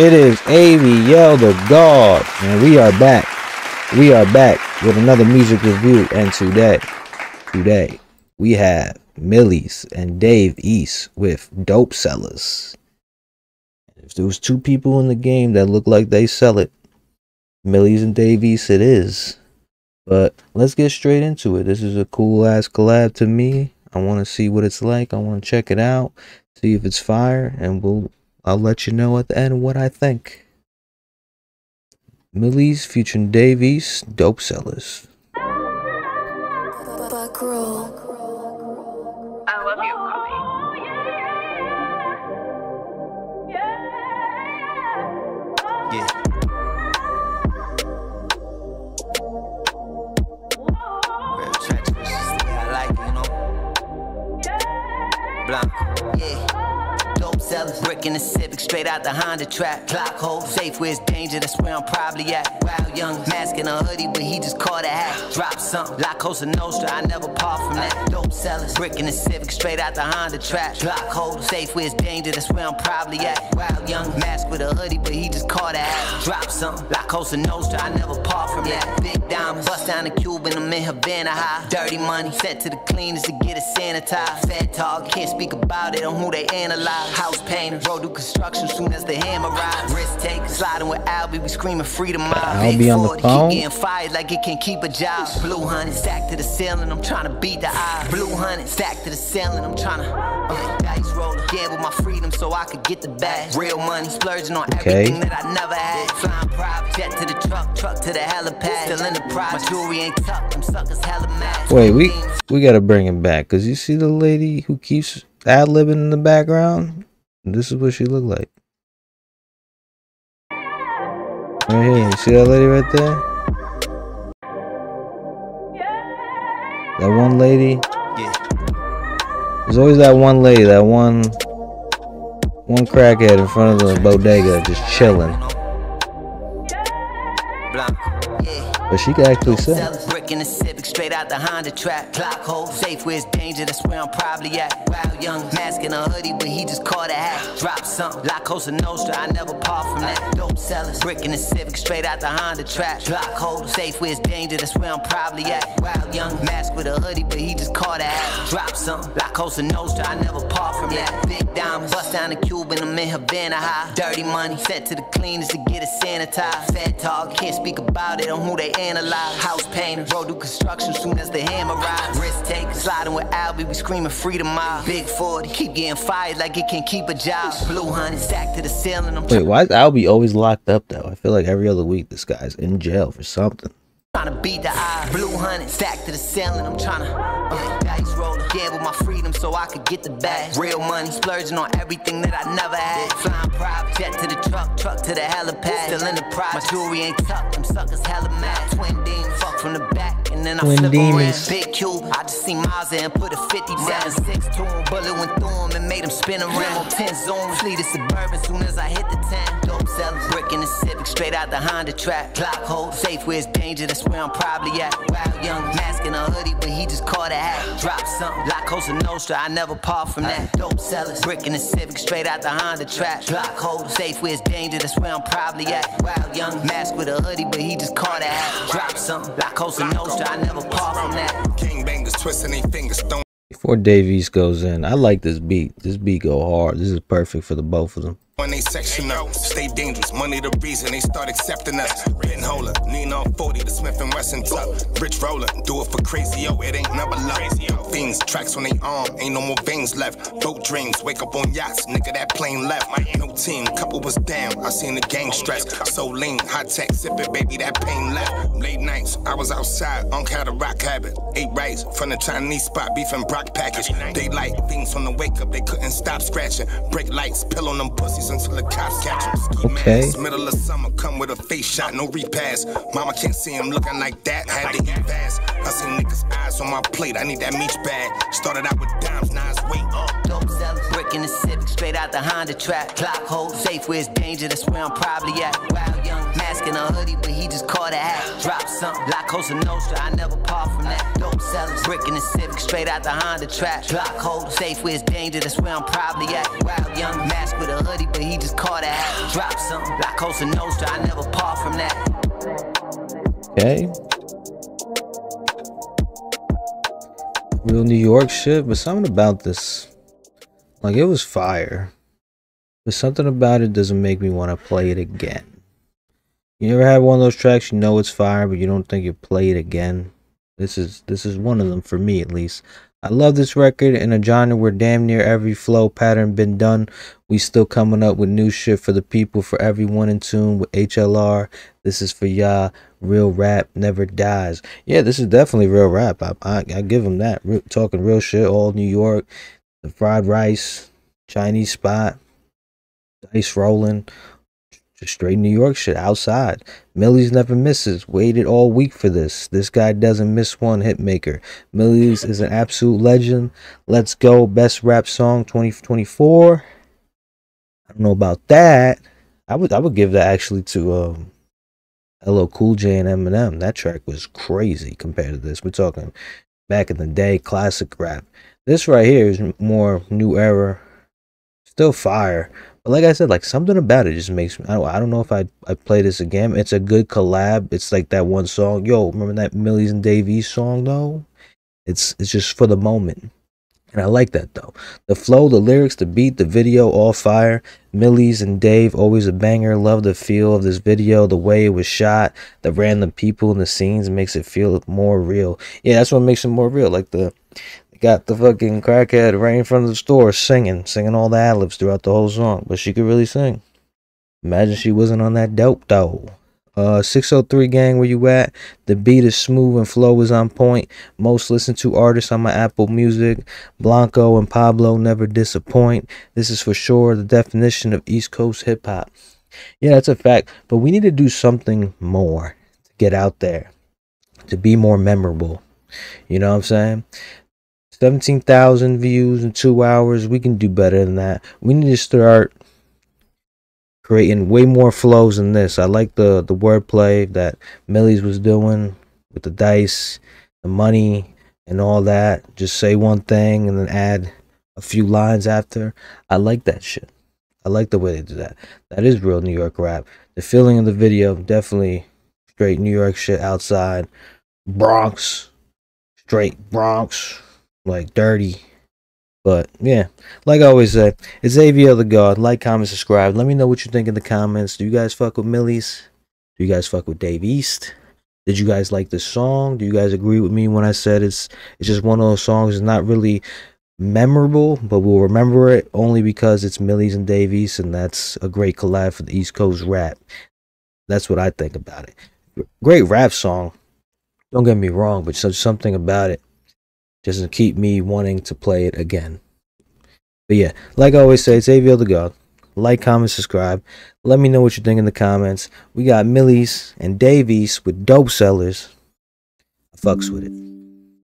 It is AVL the God, and we are back. We are back with another music review, and today, today we have Millyz and Dave East with Dope Sellers. If there was two people in the game that look like they sell it, Millyz and Dave East it is. But let's get straight into it. This is a cool ass collab to me. I want to see what it's like. I want to check it out, see if it's fire, and we'll I'll let you know at the end what I think. Millyz featuring Dave East, Dope Sellers. Buck roll. In the Civic, straight out the Honda trap. Clock hold, safe where it's danger, that's where I'm probably at. Wild young, mask in a hoodie, but he just caught a hat. Drop something, La Cosa Nostra, I never part from that. Dope sellers, brick in the Civic, straight out the Honda trap. Clock hold, safe where it's danger, that's where I'm probably at. Wild young, mask with a hoodie, but he just caught a hat. Drop something, La Cosa Nostra, I never part from that. Big diamonds, bust down the Cuban, I'm in Havana high. Dirty money, sent to the cleaners to get it sanitized. Fed talk, can't speak about it on who they analyze. House painters, road do construction soon as the hammer rise. Risk take, sliding with Albee, we screaming freedom. Albee Big on the phone? Keep getting fired like it can keep a job. Blue honey, stacked to the ceiling, I'm trying to beat the eye. Blue honey, stacked to the ceiling, I'm trying to. Uh, dice roller, gamble my freedom so I could get the bag. Real money, splurging on Okay. everything that I never had. Flying private, jet to the truck, truck to the helipad. Still in the my jewelry ain't tucked, them suckers hella mad. Wait, we we gotta bring him back because you see the lady who keeps ad libbing in the background. This is what she looked like. Right here, you see that lady right there? That one lady. Yeah. There's always that one lady, that one one crackhead in front of the bodega just chilling. But she can actually sing. Straight out the Honda trap. Clock hold, safe where it's danger, that's where I'm probably at. Wild young, mask in a hoodie, but he just caught a hat. Drop something, La Cosa Nostra, I never part from that. Dope sellers, brick in the Civic, straight out the Honda trap. Clock hold, safe where it's danger, that's where I'm probably at. Wild young, mask with a hoodie, but he just caught a hat. Drop something, La Cosa Nostra, I never part from that. Big diamonds, bust down the Cuban, I'm in Havana high. Dirty money, sent to the cleaners to get it sanitized. Fed talk, can't speak about it on who they analyze. House painters, road do construction soon as the hammer rise. Risk take, sliding with Albee, we screaming freedom mob. Big 40, keep getting fired like it can keep a job. Blue honey, stacked to the ceiling, I'm Wait, why is Albee always locked up though? I feel like every other week this guy's in jail for something. Trying to beat the eye. Blue honey, stacked to the ceiling. I'm trying to uh, gamble my freedom so I could get the bag. Real money, splurging on everything that I never had. Flying private, jet to the truck, truck to the helipad. Still in the prize, my jewelry ain't tucked. Them suckers hella mad. Twin demons, fuck from the back, and then I Twin flip demons. around. Big cube, I just see Miles and put a 50 down. Six to him, bullet went through him and made him spin around. On 10 zone, fleet of suburban soon as I hit the 10. Dope sellers, brick in the Civic, straight out the Honda trap. Clock hold, safe where it's danger, that's where I'm probably at. Wild young, mask in a hoodie, but he just caught a hat. Drop something, La Cosa Nostra, I never part from that. Dope sellers, brick in the Civic, straight out the Honda trap. Clock hold, safe where it's danger, that's where I'm probably at. Wild young, mask with a hoodie, but he just caught a hat. Drop something, La Cosa Nostra, I never part from that. King bangers twisting their fingers, throwing Before Dave East goes in, I like this beat. This beat go hard. This is perfect for the both of them. They section up. Stay dangerous, money the reason they start accepting us. Pinholder, Nino 40, the Smith and Wesson tuck. Rich roller, do it for crazy, yo, it ain't never luck. Things, tracks on they arm, ain't no more veins left. Boat dreams, wake up on yachts, nigga, that plane left. My no team, couple was down, I seen the gang stress. So lean, high tech, sip it, baby, that pain left. Late nights, I was outside, Unc had a rock habit. Ate rice from the Chinese spot, beef and Brock package. Daylight, things from the wake up, they couldn't stop scratching. Break lights, pill on them pussies until the cops catch 'em. Ski Okay. masks, Middle of summer, come with a face shot, no repass. Mama can't see him looking like that, had to eat fast. I see niggas' eyes on my plate, I need that meat bag. Started out with dimes, now it's weight up. Dope sellers, brick in the Civic, straight out the Honda trap. Clock hold, safe where it's danger, that's where I'm probably at. Wild young, mask in a hoodie, but he just caught a hat. Drop something, La Cosa Nostra, I never part from that. Dope sellers, brick in the Civic, straight out the Honda trap. Clock hold, safe where it's danger, that's where I'm probably at. Wild young, mask with a hoodie, but he just caught a hat. Drop something. La Cosa Nostra, I never part from that. Okay. Real New York shit, but something about this, like it was fire, but something about it doesn't make me want to play it again. You ever have one of those tracks you know it's fire, but you don't think you play it again? This is this is one of them for me at least. I love this record in a genre where damn near every flow pattern been done. We still coming up with new shit for the people, for everyone in tune with HLR. This is for y'all. Real rap never dies. Yeah, this is definitely real rap. I I, I give them that. Talking real shit. All New York, the fried rice, Chinese spot, dice rolling, just straight New York shit outside. Millyz never misses. Waited all week for this. This guy doesn't miss one hit maker. Millyz is an absolute legend. Let's go. Best rap song 2024. I don't know about that. I would I would give that actually to um LL Cool J and Eminem. That track was crazy compared to this. We're talking back in the day, classic rap. This right here is more new era, still fire. But like I said, like something about it just makes me. I don't, I don't know if I I play this again. It's a good collab. It's like that one song. Yo, remember that Millyz and Dave East song though? It's it's just for the moment. And I like that though. The flow, the lyrics, the beat, the video, all fire. Millyz and Dave, always a banger. Love the feel of this video, the way it was shot, the random people in the scenes makes it feel more real. Yeah, that's what makes it more real. Like the got the fucking crackhead right in front of the store singing, singing all the ad libs throughout the whole song, but she could really sing. Imagine she wasn't on that dope though. Uh, 603 gang, where you at? The beat is smooth and flow is on point. Most listened to artists on my Apple Music. Blanco and Pablo never disappoint. This is for sure the definition of East Coast hip hop. Yeah, that's a fact. But we need to do something more to get out there, to be more memorable. You know what I'm saying? 17,000 views in two hours. We can do better than that. We need to start creating way more flows than this. I like the the wordplay that Millyz was doing with the dice, the money, and all that. Just say one thing and then add a few lines after. I like that shit. I like the way they do that. That is real New York rap. The feeling of the video, definitely straight New York shit outside. Bronx, straight Bronx like dirty. But yeah, like I always say, it's Xavier the God. Like, comment, subscribe. Let me know what you think in the comments. Do you guys fuck with Millyz? Do you guys fuck with Dave East? Did you guys like this song? Do you guys agree with me when I said it's it's just one of those songs it's not really memorable, but we'll remember it only because it's Millyz and Dave East, and that's a great collab for the East Coast rap. That's what I think about it. Great rap song. Don't get me wrong, but something about it just to keep me wanting to play it again. But yeah, like I always say, Xavier the God. Like, comment, subscribe. Let me know what you think in the comments. We got Millyz and Dave East with Dope Sellers. I fucks with it.